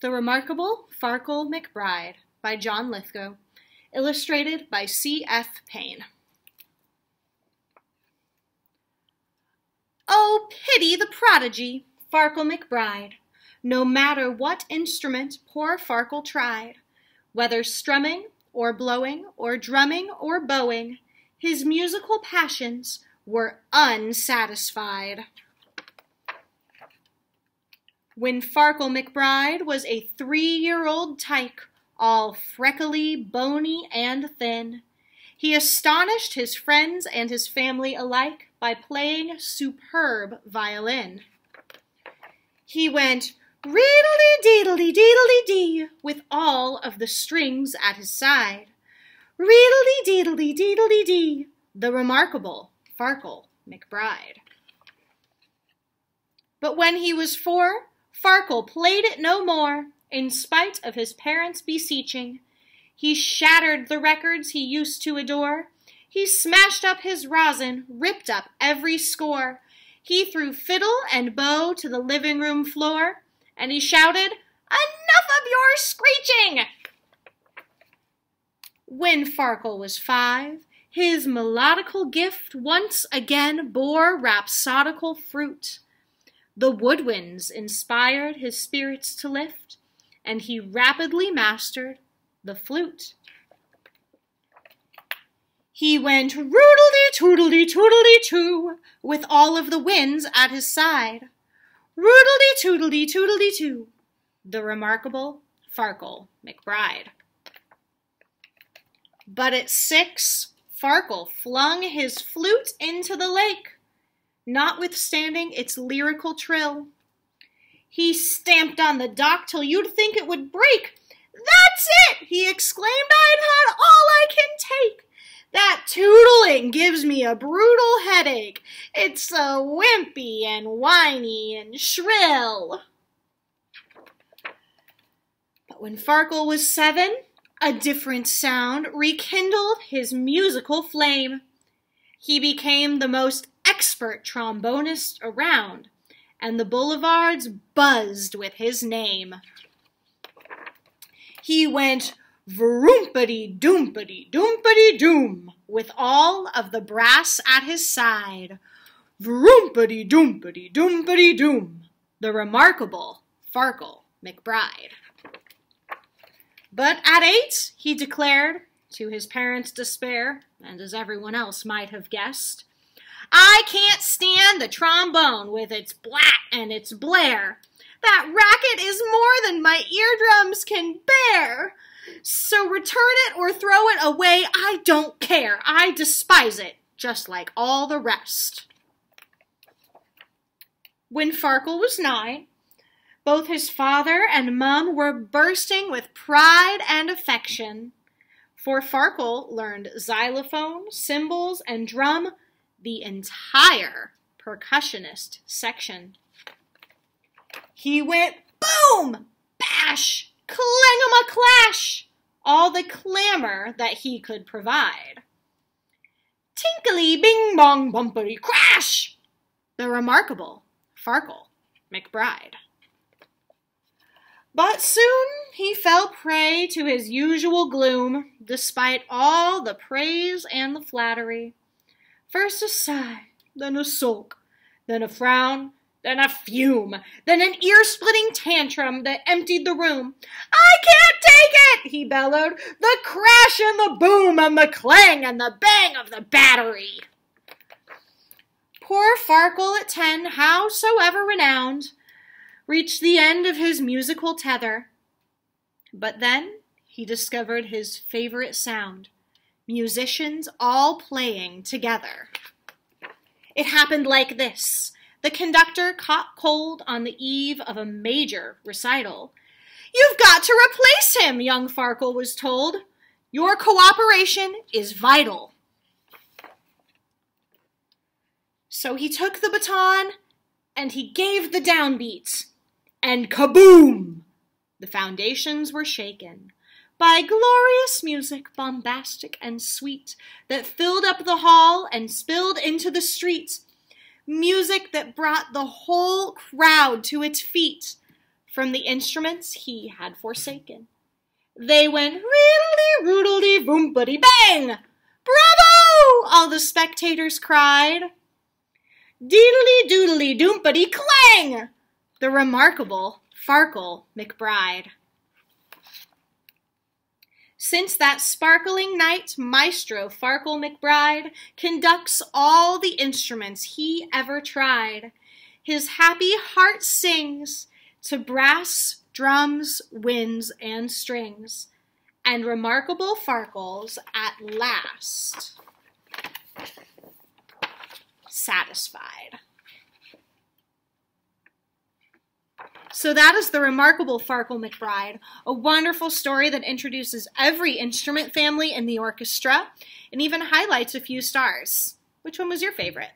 The Remarkable Farkle McBride by John Lithgow, illustrated by C. F. Payne. Oh, pity the prodigy, Farkle McBride! No matter what instrument poor Farkle tried, whether strumming or blowing or drumming or bowing, his musical passions were unsatisfied. When Farkle McBride was a three-year-old tyke, all freckly, bony, and thin, he astonished his friends and his family alike by playing superb violin. He went reedly-deedly-deedly-dee with all of the strings at his side. Reedly-deedly-deedly-dee, the remarkable Farkle McBride. But when he was four, Farkle played it no more, in spite of his parents' beseeching. He shattered the records he used to adore. He smashed up his rosin, ripped up every score. He threw fiddle and bow to the living room floor, and he shouted, Enough of your screeching! When Farkle was five, his melodical gift once again bore rhapsodical fruit. The woodwinds inspired his spirits to lift, and he rapidly mastered the flute. He went roodledy toodledy toodledy too, with all of the winds at his side. Roodledy toodledy toodledy too, the remarkable Farkle McBride. But at six, Farkle flung his flute into the lake notwithstanding its lyrical trill. He stamped on the dock till you'd think it would break. That's it, he exclaimed. I've had all I can take. That tootling gives me a brutal headache. It's so wimpy and whiny and shrill. But when Farkle was seven, a different sound rekindled his musical flame. He became the most expert trombonist around, and the boulevards buzzed with his name. He went vroompity doompity doompity doom with all of the brass at his side. Vroompity doompity doompity doom, the remarkable Farkle McBride. But at eight, he declared, to his parents' despair, and as everyone else might have guessed, I can't stand the trombone with its blat and its blare. That racket is more than my eardrums can bear. So return it or throw it away, I don't care. I despise it, just like all the rest. When Farkle was nine, both his father and mum were bursting with pride and affection. For Farkle learned xylophone, cymbals, and drum the entire percussionist section. He went boom, bash, clang a clash, all the clamor that he could provide. Tinkly bing bong bumpity crash, the remarkable Farkle McBride. But soon he fell prey to his usual gloom, despite all the praise and the flattery. First a sigh, then a sulk, then a frown, then a fume, then an ear-splitting tantrum that emptied the room. I can't take it, he bellowed. The crash and the boom and the clang and the bang of the battery. Poor Farkle at ten, howsoever renowned, reached the end of his musical tether. But then he discovered his favorite sound musicians all playing together. It happened like this. The conductor caught cold on the eve of a major recital. You've got to replace him, young Farkle was told. Your cooperation is vital. So he took the baton and he gave the downbeat. And kaboom! The foundations were shaken by glorious music, bombastic and sweet, that filled up the hall and spilled into the street. Music that brought the whole crowd to its feet. from the instruments he had forsaken. They went riddledy roodledy voompity bang! Bravo! All the spectators cried. Deedly doodly doompity clang! The remarkable Farkle McBride. Since that sparkling night, Maestro Farkle McBride conducts all the instruments he ever tried. His happy heart sings to brass, drums, winds, and strings, and remarkable Farkles at last satisfied. So that is the remarkable Farkle McBride, a wonderful story that introduces every instrument family in the orchestra and even highlights a few stars. Which one was your favorite?